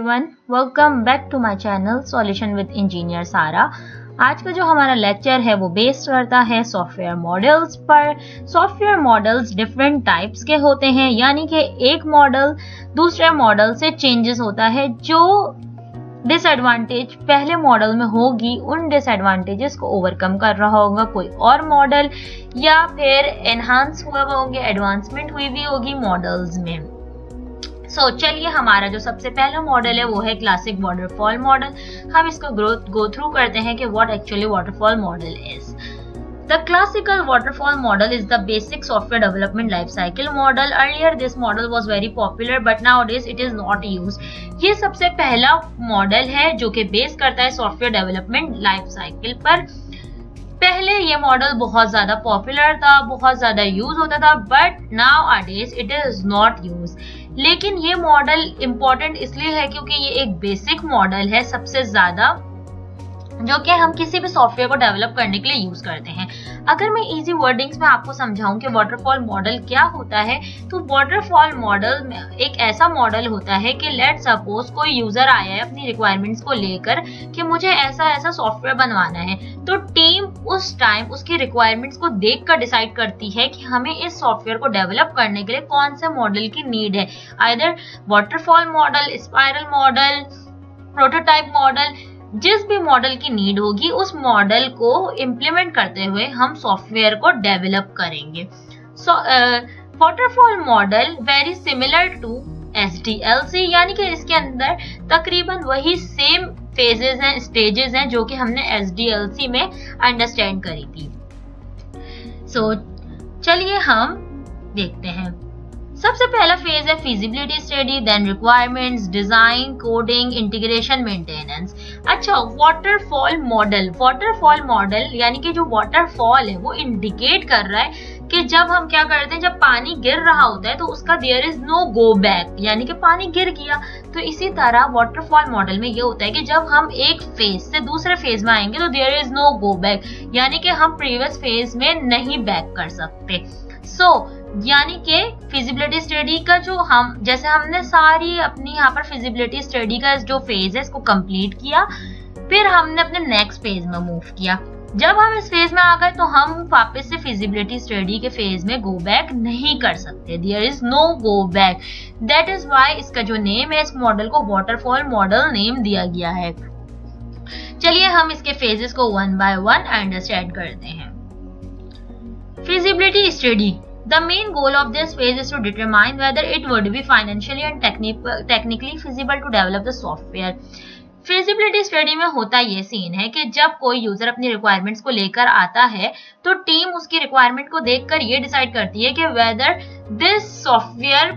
Everyone welcome back to my channel solution with engineer सारा आज का जो हमारा लेक्चर है, वो बेस्ड करता है सॉफ्टवेयर मॉडल्स पर। सॉफ्टवेयर मॉडल्स डिफरेंट टाइप्स के होते हैं, यानी कि एक मॉडल दूसरे मॉडल से चेंजेस होता है, जो डिसएडवांटेज पहले मॉडल में होगी, उन डिसएडवांटेजेस को ओवरकम कर रहा होगा। कोई और मॉडल या फिर एनहांस हुआ होंगे एडवांसमेंट हुई भी होगी मॉडल्स में। सो so, चलिए हमारा जो सबसे पहला मॉडल है वो है क्लासिक वाटरफॉल मॉडल हम इसको ग्रोथ गो थ्रू करते हैं कि what actually waterfall model is The classical waterfall model is the basic software development life cycle model. Earlier this model was very popular but nowadays it is not used. ये सबसे पहला model है जो कि base करता है software development life cycle पर पहले ये मॉडल बहुत ज़्यादा पॉपुलर था बहुत ज़्यादा यूज़ होता था but nowadays it is not use लेकिन ये मॉडल इम्पोर्टेंट इसलिए है क्योंकि ये एक बेसिक मॉडल है सबसे ज़्यादा जो कि हम किसी भी सॉफ्टवेयर को डेवलप करने के लिए यूज़ करते हैं। अगर मैं इजी वर्डिंग्स में आपको समझाऊं कि वाटरफॉल मॉडल क्या होता है तो वाटरफॉल मॉडल एक ऐसा मॉडल होता है कि लेट सपोज़ कोई यूज़र आया है अपनी रिक्वायरमेंट्स को लेकर कि मुझे ऐसा ऐसा सॉफ्टवेयर बनवाना है। तो टीम उस टाइम उसकी रिक्वायरमेंट्स को देख कर डिसाइड करती है कि हमें इस सॉफ्टवेयर को डेवलप करने के लिए कौन से मॉडल की नीड है। Either waterfall model spiral model prototype model जिस भी मॉडल की नीड होगी उस मॉडल को इम्प्लीमेंट करते हुए हम सॉफ्टवेयर को डेवलप करेंगे। Waterfall model very similar to S D L C यानी कि इसके अंदर तकरीबन वही सेम फेजेस हैं स्टेजेस हैं जो कि हमने एस डी एल सी में अंडरस्टैंड करी थी। सो so, चलिए हम देखते हैं। सबसे पहला फ़ेज़ है feasibility study then requirements design coding integration maintenance अच्छा वाटरफॉल मॉडल वाटरफॉल मॉडल यानी कि जो वाटरफॉल है वो इंडिकेट कर रहा है कि जब हम क्या करते हैं जब पानी गिर रहा होता है तो उसका there is no go back यानी कि पानी गिर गया। तो इसी तरह वाटरफॉल मॉडल में ये होता है कि जब हम एक फ़ेज़ से दूसरे फ़ेज़ में आएँगे तो there is no go back यानी कि हम प्रीवियस फ़ेज़ में नहीं बैक कर सकते. सो so, यानी कि फिजिबिलिटी स्टडी का जो हम, जैसे हमने सारी अपनी यहाँ पर फिजिबिलिटी स्टडी का जो फ़ेज़ है, इसको कंप्लीट किया, फिर हमने अपने नेक्स्ट फ़ेज़ में मूव किया। जब हम इस फ़ेज़ में आ गए तो हम वापस से फिजिबिलिटी स्टडी के फ़ेज़ में गो बैक नहीं कर सकते। There is no go back that is why इसका जो नेम है, इस मॉडल को वाटरफॉल मॉडल नेम दिया गया है। चलिए हम इसके फेजेस को वन बाय वन अंडरस्टैंड करते हैं। Feasibility study The main goal of this phase is to determine whether it would be financially and technically feasible to develop the software. Feasibility study में होता ये सीन है कि जब कोई यूज़र अपनी रिक्वायरमेंट्स को लेकर आता है तो टीम उसकी रिक्वायरमेंट को देखकर ये डिसाइड करती है कि whether this software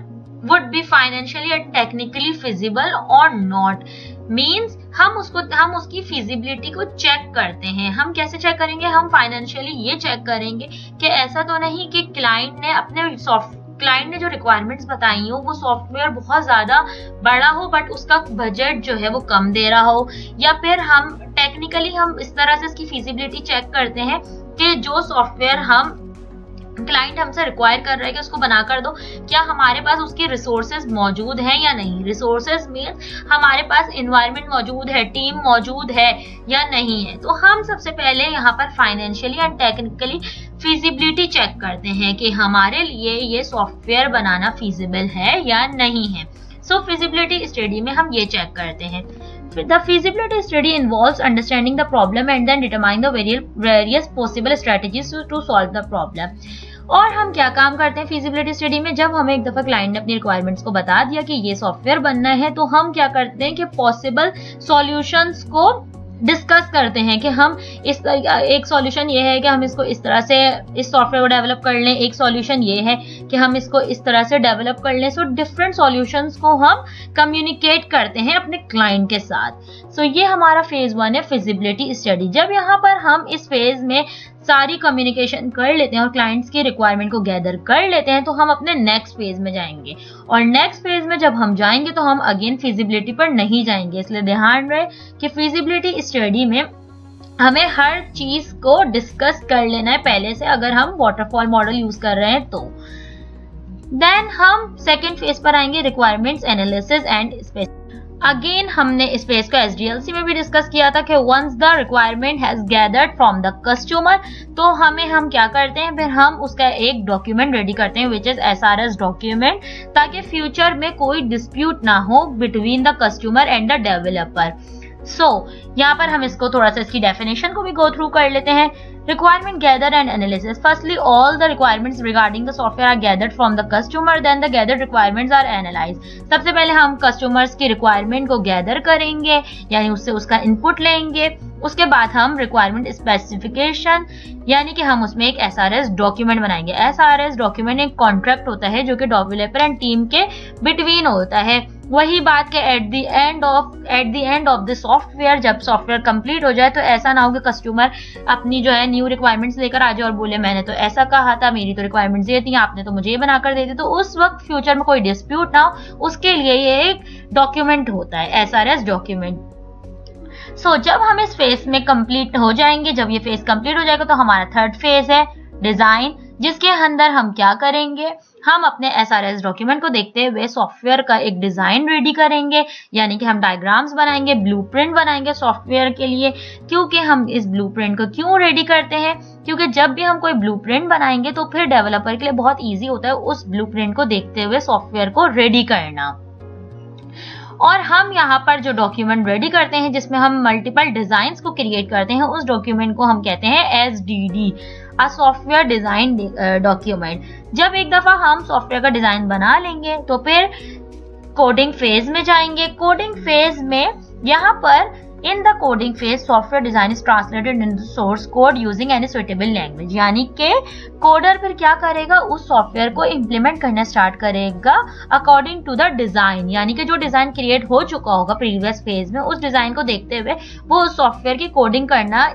would be financially and technically feasible और नॉट मीन्स हम उसको, हम उसकी फिजिबिलिटी को चेक करते हैं। हम कैसे चेक करेंगे? हम फाइनेंशियली ये चेक करेंगे कि ऐसा तो नहीं कि क्लाइंट ने अपने सॉफ्ट क्लाइंट ने जो रिक्वायरमेंट्स बताई हो, वो सॉफ्टवेयर बहुत ज़्यादा बड़ा हो बट उसका बजट जो है वो कम दे रहा हो। या फिर हम टेक्निकली हम इस तरह से इसकी फिजिबिलिटी चेक करते हैं कि जो सॉफ्टवेयर हम क्लाइंट हमसे रिक्वायर कर रहा है कि उसको बना कर दो। क्या हमारे पास उसके रिसोर्सेज मौजूद हैं या नहीं? रिसोर्सेज मीन्स हमारे पास इन्वायरमेंट मौजूद है टीम मौजूद है या नहीं है। तो हम सबसे पहले यहाँ पर financially and technically feasibility check करते हैं कि हमारे लिए ये सॉफ्टवेयर बनाना फिजिबल है या नहीं है। सो फिजिबिलिटी स्टडी में हम ये चेक करते हैं। The feasibility study involves understanding the problem and then determining the various possible strategies to, solve the problem. और हम क्या काम करते हैं फिजिबिलिटी स्टडी में जब हमें एक दफ़ा क्लाइंट ने अपनी रिक्वायरमेंट्स को बता दिया कि ये सॉफ्टवेयर बनना है तो हम क्या करते हैं कि पॉसिबल सॉल्यूशंस को डिस्कस करते हैं कि हम इस एक सॉल्यूशन ये है कि हम इसको इस तरह से इस सॉफ्टवेयर को डेवलप कर लें। एक सॉल्यूशन ये है कि हम इसको इस तरह से डेवलप कर लें। सो डिफरेंट सॉल्यूशंस को हम कम्युनिकेट करते हैं अपने क्लाइंट के साथ। सो so, ये हमारा फ़ेज़ वन है फिजिबिलिटी स्टडी जब यहाँ पर हम इस फ़ेज़ में सारी कम्युनिकेशन कर लेते हैं और क्लाइंट्स की रिक्वायरमेंट को गैदर कर लेते हैं तो हम अपने नेक्स्ट फ़ेज़ में जाएँगे। और नेक्स्ट फ़ेज़ में जब हम जाएँगे तो हम अगेन फिजिबिलिटी पर नहीं जाएँगे। इसलिए ध्यान रहे कि फिजिबिलिटी स्टडी में हमें हर चीज़ को डिस्कस कर लेना है पहले से, अगर हम वाटरफॉल मॉडल यूज़ कर रहे हैं तो। देन हम सेकेंड फ़ेज़ पर आएँगे requirements analysis and specific again हमने इस पेज को एस में भी डिस्कस किया था कि once the requirement has gathered from the customer तो हमें हम क्या करते हैं? फिर हम उसका एक डॉक्यूमेंट रेडी करते हैं which is S R S document ताकि फ्यूचर में कोई डिस्प्यूट ना हो between the customer and the developer so so, यहाँ पर हम इसको थोड़ा सा इसकी डेफिनेशन को भी गो थ्रू कर लेते हैं। Requirement gather and analysis firstly all the requirements regarding the software are gathered from the customer then the gather requirements are analyse सबसे पहले हम कस्टमर्स की रिक्वायरमेंट को गैदर करेंगे यानी उससे उसका इनपुट लेंगे। उसके बाद हम रिक्वायरमेंट स्पेसिफिकेशन यानी कि हम उसमें एक एस आर एस डॉक्यूमेंट बनाएँगे। एस आर एस डॉक्यूमेंट एक कॉन्ट्रैक्ट होता है जो कि डॉवलपर एंड टीम के बिटवीन होता है। वही बात के at the end of at the end of the software जब सॉफ्टवेयर कंप्लीट हो जाए तो ऐसा ना हो कि कस्टमर अपनी जो है न्यू रिक्वायरमेंट्स लेकर आ जाए और बोले, मैंने तो ऐसा कहा था, मेरी तो रिक्वायरमेंट्स ये थी, आपने तो मुझे ये बनाकर दे दी। तो उस वक्त फ्यूचर में कोई डिस्प्यूट ना हो, उसके लिए ये एक डॉक्यूमेंट होता है S R S document so जब हम इस फ़ेज़ में कंप्लीट हो जाएँगे, जब ये फ़ेज़ कंप्लीट हो जाएगा तो हमारा थर्ड फ़ेज़ है डिज़ाइन जिसके अंदर हम क्या करेंगे? हम अपने एस आर एस डॉक्यूमेंट को देखते हुए सॉफ्टवेयर का एक डिज़ाइन रेडी करेंगे, यानी कि हम डायग्राम्स बनाएँगे ब्लूप्रिंट बनाएँगे सॉफ्टवेयर के लिए। क्योंकि हम इस ब्लूप्रिंट को क्यों रेडी करते हैं? क्योंकि जब भी हम कोई ब्लूप्रिंट बनाएँगे तो फिर डेवलपर के लिए बहुत ईजी होता है उस ब्लूप्रिंट को देखते हुए सॉफ्टवेयर को रेडी करना। और हम यहाँ पर जो डॉक्यूमेंट रेडी करते हैं, जिसमें हम मल्टीपल डिज़ाइन को क्रिएट करते हैं, उस डॉक्यूमेंट को हम कहते हैं S D D a software design document जब एक दफ़ा हम सॉफ्टवेयर का डिज़ाइन बना लेंगे तो फिर कोडिंग फ़ेज़ में जाएँगे। कोडिंग फ़ेज़ में यहाँ पर in the coding phase software design is translated in source code using any suitable language यानी कि कोडर फिर क्या करेगा? उस सॉफ्टवेयर को इम्प्लीमेंट करना स्टार्ट करेगा अकॉर्डिंग टू द डिज़ाइन यानी कि जो डिज़ाइन क्रिएट हो चुका होगा प्रीवियस फ़ेज़ में, उस डिज़ाइन को देखते हुए वो उस सॉफ्टवेयर की कोडिंग करना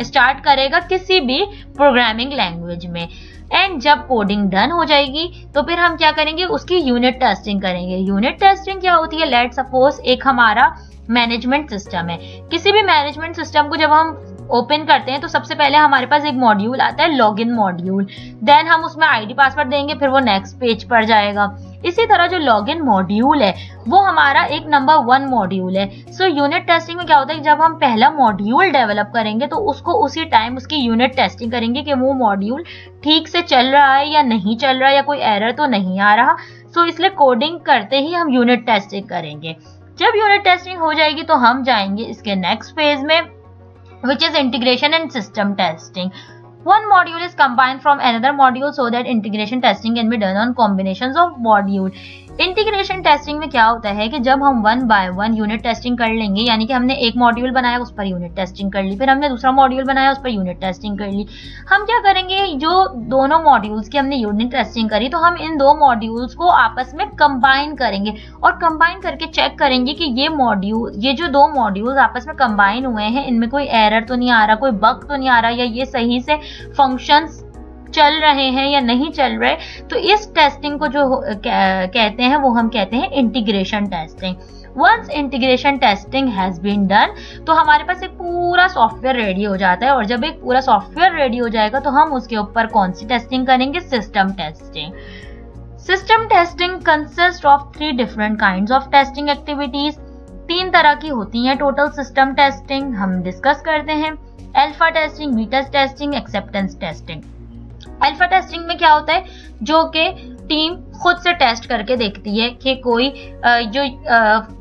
स्टार्ट करेगा किसी भी प्रोग्रामिंग लैंग्वेज में। एंड जब कोडिंग डन हो जाएगी तो फिर हम क्या करेंगे? उसकी यूनिट टेस्टिंग करेंगे। यूनिट टेस्टिंग क्या होती है? लेट सपोज़ एक हमारा मैनेजमेंट सिस्टम है। किसी भी मैनेजमेंट सिस्टम को जब हम ओपन करते हैं तो सबसे पहले हमारे पास एक मॉड्यूल आता है लॉग इन मॉड्यूल देन हम उसमें आईडी पासवर्ड देंगे, फिर वो नेक्स्ट पेज पर जाएगा. इसी तरह जो लॉग इन मॉड्यूल है, वो हमारा एक नंबर वन मॉड्यूल है. सो यूनिट टेस्टिंग में क्या होता है, जब हम पहला मॉड्यूल डेवलप करेंगे तो उसको उसी टाइम उसकी यूनिट टेस्टिंग करेंगे कि वो मॉड्यूल ठीक से चल रहा है या नहीं चल रहा है, या कोई एरर तो नहीं आ रहा. सो इसलिए कोडिंग करते ही हम यूनिट टेस्टिंग करेंगे. जब यूनिट टेस्टिंग हो जाएगी तो हम जाएँगे इसके नेक्स्ट फ़ेज़ में. which is integration and system testing. One module is combined from another module so that integration testing can be done on combinations of modules. Integration testing में क्या होता है कि जब हम one by one unit testing कर लेंगे, यानी कि हमने एक मॉड्यूल बनाया, उस पर यूनिट टेस्टिंग कर ली, फिर हमने दूसरा मॉड्यूल बनाया, उस पर यूनिट टेस्टिंग कर ली। हम क्या करेंगे? जो दोनों मॉड्यूल्स की हमने यूनिट टेस्टिंग करी तो हम इन दो मॉड्यूल्स को आपस में कंबाइन करेंगे और कंबाइन करके चेक करेंगे कि ये मॉड्यूल ये जो दो मॉड्यूल्स आपस में कंबाइन हुए हैं, इनमें कोई एरर तो नहीं आ रहा, कोई बग तो नहीं आ रहा, या ये सही से फ़ंक्शंस चल रहे हैं या नहीं चल रहे तो इस टेस्टिंग को जो कहते हैं, वो हम कहते हैं integration testing once integration testing has been done तो हमारे पास एक पूरा सॉफ्टवेयर रेडी हो जाता है और जब एक पूरा सॉफ्टवेयर रेडी हो जाएगा तो हम उसके ऊपर कौन सी टेस्टिंग करेंगे? System testing system testing consist of three different kind of testing activities तीन तरह की होती हैं टोटल सिस्टम टेस्टिंग हम डिस्कस करते हैं. Alpha testing beta testing acceptance testing alpha testing में क्या होता है? जो कि टीम खुद से टेस्ट करके देखती है कि कोई जो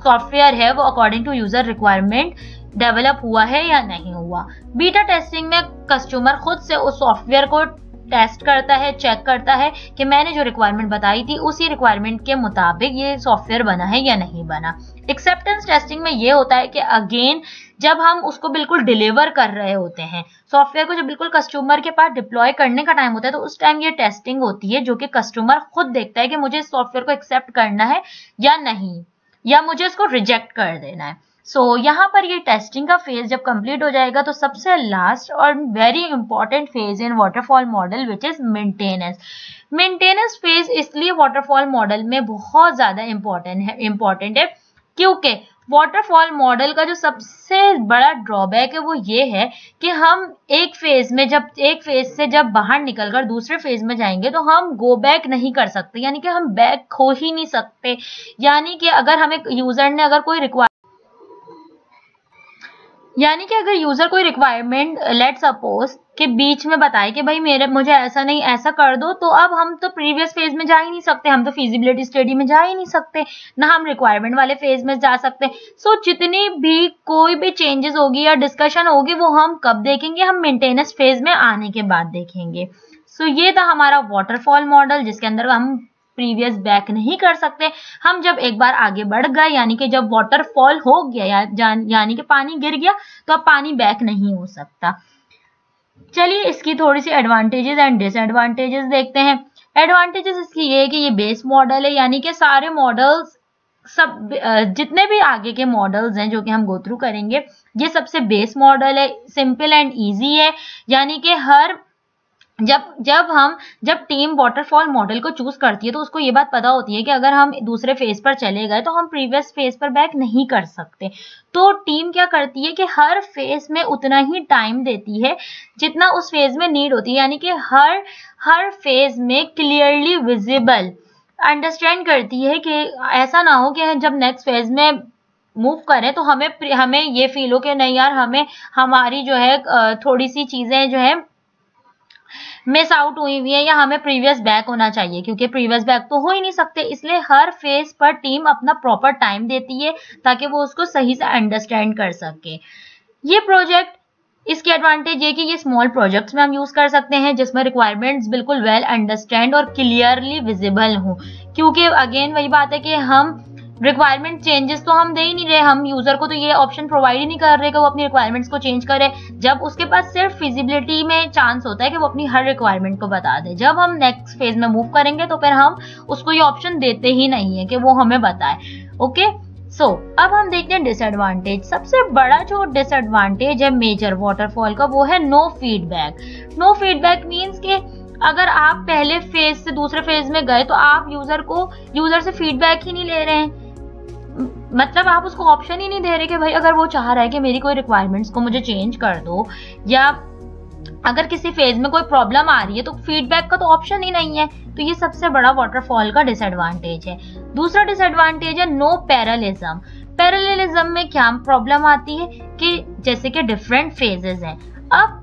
सॉफ्टवेयर है वो according to user requirement develop हुआ है या नहीं हुआ। बीटा टेस्टिंग में कस्टमर खुद से उस सॉफ्टवेयर को टेस्ट करता है चेक करता है कि मैंने जो रिक्वायरमेंट बताई थी, उसी रिक्वायरमेंट के मुताबिक ये सॉफ्टवेयर बना है या नहीं बना। एक्सेप्टेंस टेस्टिंग में ये होता है कि अगेन जब हम उसको बिल्कुल डिलीवर कर रहे होते हैं सॉफ्टवेयर को जब बिल्कुल कस्टमर के पास डिप्लॉय करने का टाइम होता है तो उस टाइम ये टेस्टिंग होती है जो कि कस्टमर खुद देखता है कि मुझे इस सॉफ्टवेयर को एक्सेप्ट करना है या नहीं, या मुझे इसको रिजेक्ट कर देना है। सो so, यहाँ पर ये टेस्टिंग का फ़ेज़ जब कंप्लीट हो जाएगा तो सबसे लास्ट और very important phase in waterfall model which is maintenance maintenance phase इसलिए वाटरफॉल मॉडल में बहुत ज़्यादा इंपॉर्टेंट है इंपॉर्टेंट है क्योंकि वाटरफॉल मॉडल का जो सबसे बड़ा ड्रॉबैक है वो ये है कि हम एक फ़ेज़ में जब एक फ़ेज़ से जब बाहर निकलकर दूसरे फ़ेज़ में जाएँगे तो हम गो बैक नहीं कर सकते यानी कि हम बैक खो ही नहीं सकते। यानी कि अगर हमें यूज़र ने अगर कोई रिक्वायर यानी कि अगर यूज़र कोई रिक्वायरमेंट लेट सपोज़ के बीच में बताए कि भाई मेरे मुझे ऐसा नहीं ऐसा कर दो तो अब हम तो प्रीवियस फ़ेज़ में जा ही नहीं सकते हम तो फिजिबिलिटी स्टडी में जा ही नहीं सकते ना हम रिक्वायरमेंट वाले फ़ेज़ में जा सकते। सो so, जितनी भी कोई भी चेंजेस होगी या डिस्कशन होगी वो हम कब देखेंगे? हम मेंटेनेंस फ़ेज़ में आने के बाद देखेंगे। सो so, ये था हमारा वाटरफॉल मॉडल जिसके अंदर हम प्रीवियस बैक नहीं कर सकते। हम जब एक बार आगे बढ़ गए यानी कि जब वाटरफॉल हो गया या, यानी कि पानी गिर गया तो अब पानी बैक नहीं हो सकता। चलिए इसकी थोड़ी सी एडवांटेजेस एंड डिसएडवांटेजेस देखते हैं। एडवांटेजेस इसकी ये है कि ये बेस मॉडल है यानी कि सारे मॉडल्स सब जितने भी आगे के मॉडल्स हैं जो कि हम गो थ्रू करेंगे ये सबसे बेस मॉडल है सिंपल एंड इजी है। यानी कि हर जब जब हम, जब टीम वाटरफॉल मॉडल को चूज़ करती है तो उसको ये बात पता होती है कि अगर हम दूसरे फ़ेज़ पर चले गए तो हम प्रीवियस फ़ेज़ पर बैक नहीं कर सकते। तो टीम क्या करती है कि हर फ़ेज़ में उतना ही टाइम देती है, जितना उस फ़ेज़ में नीड होती है। यानी कि हर हर फ़ेज़ में क्लियरली विजिबल अंडरस्टैंड करती है कि ऐसा ना हो कि जब नेक्स्ट फ़ेज़ में मूव करें तो हमें हमें ये फील हो कि नहीं यार, हमें, हमारी जो है थोड़ी सी चीज़ें जो है मिस आउट हुई हुई है या हमें प्रीवियस बैक होना चाहिए, क्योंकि प्रीवियस बैक तो हो ही नहीं सकते, इसलिए हर फ़ेज़ पर टीम अपना प्रॉपर टाइम देती है, ताकि वो उसको सही से अंडरस्टैंड कर सके। ये प्रोजेक्ट इसकी एडवांटेज ये कि ये स्मॉल प्रोजेक्ट्स में हम यूज़ कर सकते हैं, जिसमें रिक्वायरमेंट्स बिल्कुल वेल अंडरस्टैंड और क्लियरली विजिबल हो। क्योंकि अगेन वही बात है कि हम रिक्वायरमेंट चेंजेस तो हम दे ही नहीं रहे हम यूज़र को तो ये ऑप्शन प्रोवाइड ही नहीं कर रहे कि वो अपनी रिक्वायरमेंट्स को चेंज करे। जब उसके पास सिर्फ़ फिजिबिलिटी में चांस होता है कि वो अपनी हर रिक्वायरमेंट को बता दे। जब हम नेक्स्ट फ़ेज़ में मूव करेंगे तो फिर हम उसको ये ऑप्शन देते ही नहीं है कि वो हमें बताए। ओके सो so, अब हम देखते हैं डिसएडवांटेज सबसे बड़ा जो डिसएडवांटेज है मेजर वाटरफॉल का वो है no feedback no feedback means के अगर आप पहले फ़ेज़ से दूसरे फ़ेज़ में गए तो आप यूज़र को यूज़र से फीडबैक ही नहीं ले रहे हैं। मतलब आप उसको ऑप्शन ही नहीं दे रहे कि भाई अगर वो चाह रहा है कि मेरी कोई रिक्वायरमेंट्स को मुझे चेंज कर दो, या अगर किसी फ़ेज़ में कोई प्रॉब्लम आ रही है तो फीडबैक का तो ऑप्शन ही नहीं है। तो ये सबसे बड़ा वाटरफॉल का डिसएडवांटेज है। दूसरा डिसएडवांटेज है नो पैरालिज्म पैरालिज्म में क्या प्रॉब्लम आती है? कि जैसे कि डिफरेंट फेजेस हैं। अब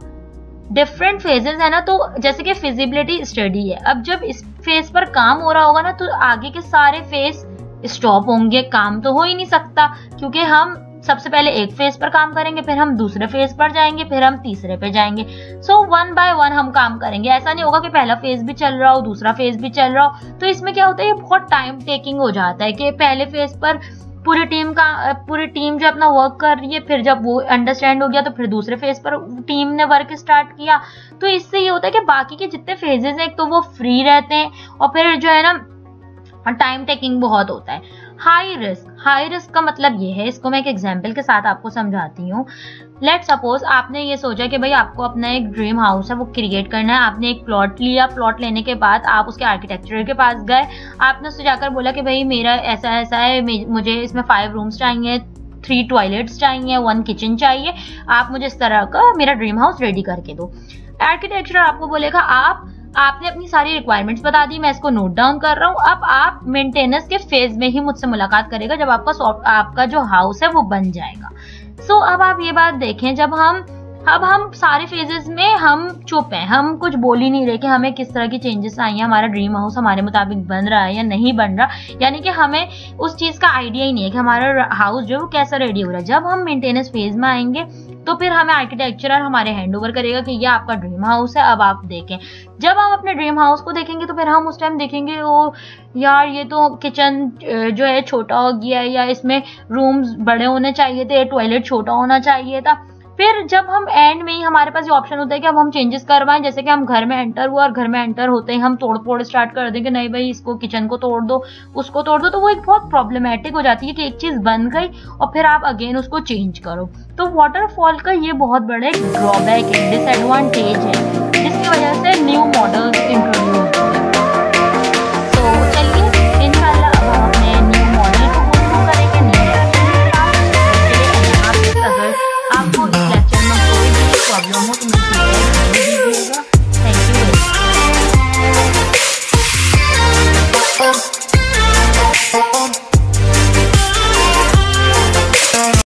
डिफरेंट फेजेस है ना तो जैसे कि फिजिबिलिटी स्टडी है। अब जब इस फ़ेज़ पर काम हो रहा होगा ना तो आगे के सारे फ़ेज़ स्टॉप होंगे, काम तो हो ही नहीं सकता, क्योंकि हम सबसे पहले एक फ़ेज़ पर काम करेंगे, फिर हम दूसरे फ़ेज़ पर जाएँगे, फिर हम तीसरे पे जाएँगे। सो वन बाय वन हम काम करेंगे। ऐसा नहीं होगा कि पहला फ़ेज़ भी चल रहा हो, दूसरा फ़ेज़ भी चल रहा हो। तो इसमें क्या होता है, ये बहुत टाइम टेकिंग हो जाता है कि पहले फ़ेज़ पर पूरी टीम का, पूरी टीम जो अपना वर्क कर रही है, फिर जब वो अंडरस्टैंड हो गया तो फिर दूसरे फ़ेज़ पर टीम ने वर्क स्टार्ट किया। तो इससे ये होता है कि बाकी के जितने फेजेस हैं, एक तो वो फ्री रहते हैं, और फिर जो है ना टाइम टेकिंग बहुत होता है। हाई रिस्क हाई रिस्क का मतलब ये है, इसको मैं एक एग्ज़ाम्पल के साथ आपको समझाती हूँ। लेट सपोज़ आपने ये सोचा कि भाई आपको अपना एक ड्रीम हाउस है, वो क्रिएट करना है। आपने एक प्लॉट लिया प्लॉट लेने के बाद आप उसके आर्किटेक्चर के पास गए। आपने उससे जाकर बोला कि भाई मेरा ऐसा ऐसा है मुझे इसमें फाइव रूम्स चाहिए थ्री टॉयलेट्स चाहिए वन किचन चाहिए। आप मुझे इस तरह का मेरा ड्रीम हाउस रेडी करके दो। आर्किटेक्चर आपको बोलेगा, आप आपने अपनी सारी रिक्वायरमेंट्स बता दी मैं इसको नोट डाउन कर रहा हूँ। अब आप मेंटेनेंस के फ़ेज़ में ही मुझसे मुलाकात करेगा जब आपका आपका जो हाउस है वो बन जाएगा। सो so, अब आप ये बात देखें जब हम अब हम सारे फेजेस में हम चुप हैं। हम कुछ बोल ही नहीं रहे कि हमें किस तरह की चेंजेस आई हैं, हमारा ड्रीम हाउस हमारे मुताबिक बन रहा है या नहीं बन रहा। यानी कि हमें उस चीज़ का आइडिया ही नहीं है कि हमारा हाउस जो है वो कैसा रेडी हो रहा है। जब हम मेंटेनेंस फ़ेज़ में आएँगे तो फिर हमें आर्किटेक्चर हमारे हैंड ओवर करेगा कि ये आपका ड्रीम हाउस है, अब आप देखें। जब हम अपने ड्रीम हाउस को देखेंगे तो फिर हम उस टाइम देखेंगे वो यार, ये तो किचन जो है, छोटा हो गया है या इसमें रूम्स बड़े होने चाहिए थे टॉयलेट छोटा होना चाहिए था। फिर जब हम एंड में ही हमारे पास ये ऑप्शन होता है कि अब हम चेंजेस करवाएँ, जैसे कि हम घर में एंटर हुआ और घर में एंटर होते ही, हम तोड़ फोड़ स्टार्ट कर दें कि नहीं भाई, इसको किचन को तोड़ दो, उसको तोड़ दो तो वो एक बहुत प्रॉब्लमेटिक हो जाती है कि एक चीज़ बन गई और फिर आप अगेन उसको चेंज करो। तो वाटरफॉल का ये बहुत बड़ा एक ड्रॉबैक है डिसएडवांटेज है, जिसकी वजह से